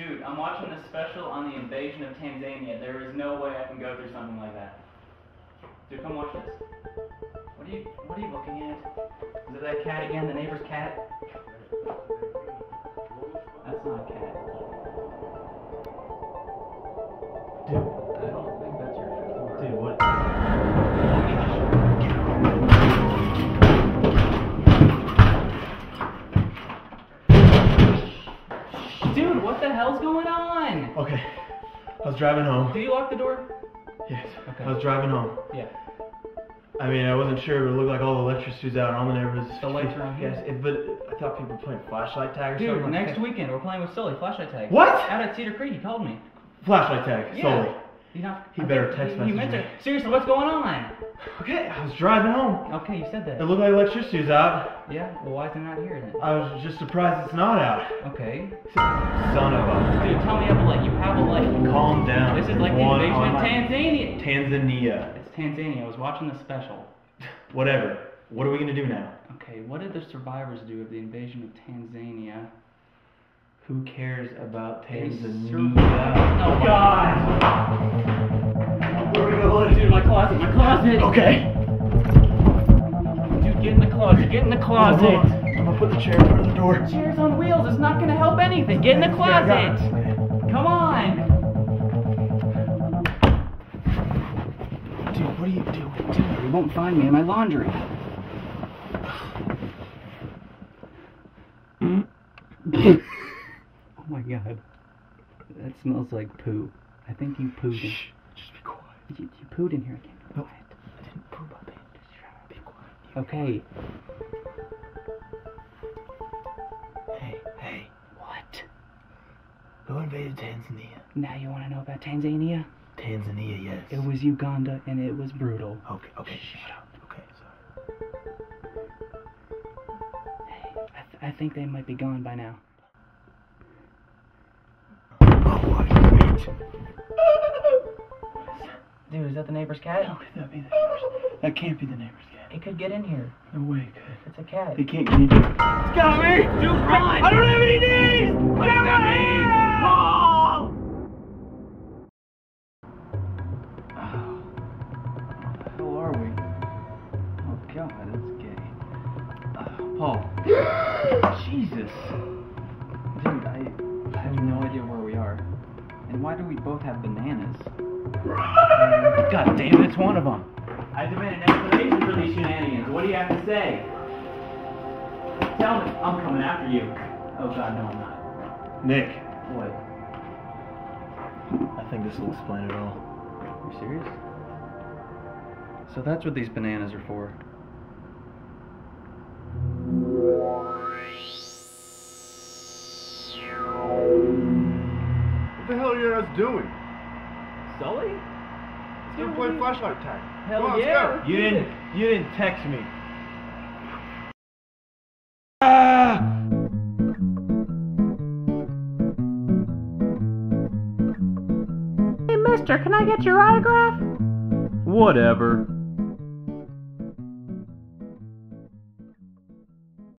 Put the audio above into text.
Dude, I'm watching this special on the invasion of Tanzania. There is no way I can go through something like that. Dude, come watch this. What are you what are you looking at? Is it that cat again, the neighbor's cat? That's not a cat. Dude, what the hell's going on? Okay, I was driving home. Did you lock the door? Yes, Okay. I was driving home. Yeah. I mean, I wasn't sure, but it looked like all the electricity's out, and all the neighbors. The lights are on here? Yes, it, but I thought people were playing flashlight tag or Dude, something. like next that. weekend we're playing with Sully, flashlight tag. What? Out at Cedar Creek, he called me. Flashlight tag, Yeah. Sully. You not, He I better text message meant me. to- Seriously, what's going on? Okay, I was driving home. Okay, you said that. It looked like electricity's out. Yeah, well, why is it not here then? I was just surprised it's not out. Okay. Son of a. Dude, tell me you have a light. You have a light. Calm down. This is like the invasion of Tanzania. Tanzania. It's Tanzania. I was watching the special. Whatever. What are we gonna do now? Okay, what did the survivors do of the invasion of Tanzania? Who cares about They Tanzania? survived- Oh, God. Where are we going? Dude, my closet, my closet. Okay. Dude, get in the closet. Get in the closet. I'm gonna put the chair in front of the door. Chairs on wheels is not gonna help anything. Get in the Yeah, I got closet. it. Come on. Dude, what are you doing? Dude, you won't find me in my laundry. my god. That smells like poo. I think you pooed in. Shh. Just be quiet. You, you pooed in here again. Be Nope. quiet. I didn't pants. Just try to be quiet. Okay. Hey, hey. What? Who invaded Tanzania? Now you want to know about Tanzania? Tanzania, yes. It was Uganda and it was brutal. Okay, okay, shut up. Okay, sorry. Hey, I, th- I think they might be gone by now. Oh, what is it? Dude, is that the neighbor's cat? How could that be the neighbor's? That can't be the neighbor's cat. It could get in here. No way it could. It's a cat. It can't get in. It's got me! Dude, run! I don't have any knees! What does that mean? Paul! Who are we? Oh god, that's gay. Uh, Paul. Jesus. And why do we both have bananas? Um, god damn it, it's one of them. I demand an explanation for these shenanigans. What do you have to say? Tell me. I'm coming after you. Oh god, no, I'm not. Nick, What? I think this will explain it all. Are You serious? So that's what these bananas are for. The hell are you guys doing? Sully? Let's go play flashlight tag. Hell Come on, let's yeah. go. You didn't. You didn't text me. Hey, mister, can I get your autograph? Whatever.